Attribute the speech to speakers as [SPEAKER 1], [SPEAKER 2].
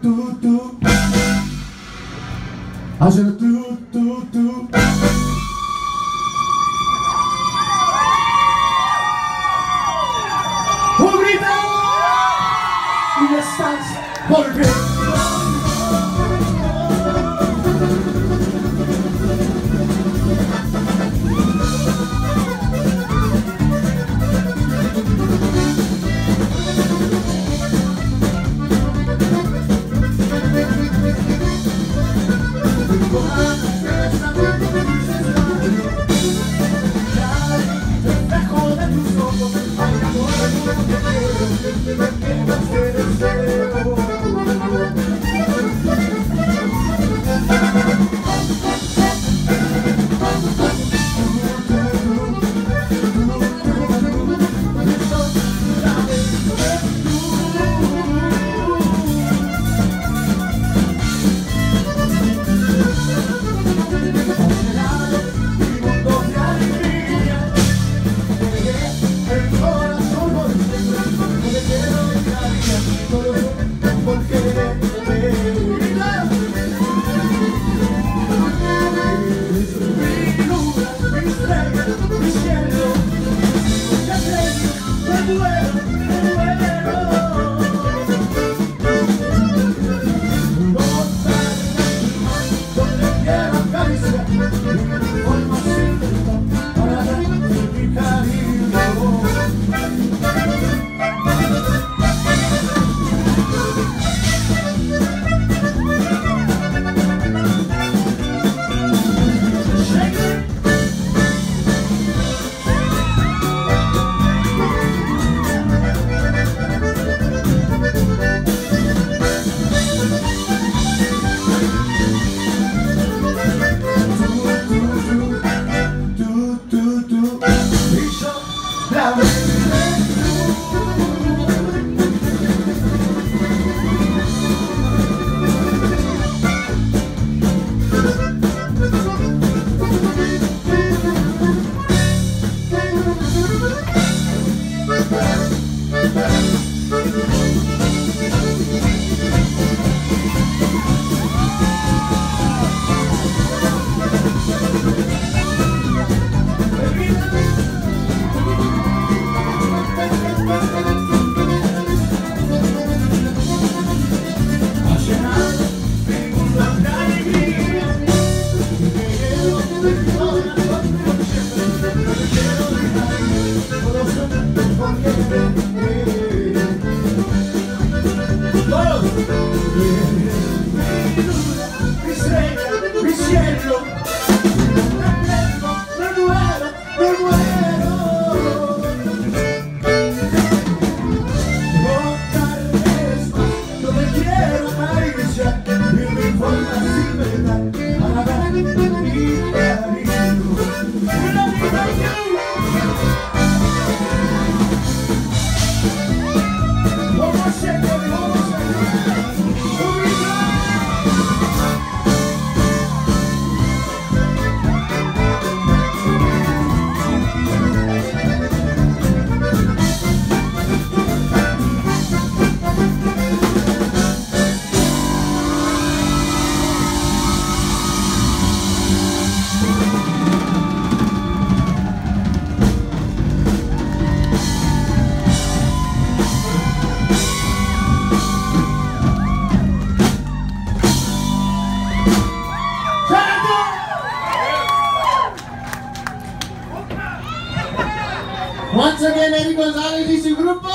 [SPEAKER 1] tu, tu. Haciendo tu, tu, tu. Un grito y estás volviendo. time. Once again, Eddie Gonzalez y su grupo.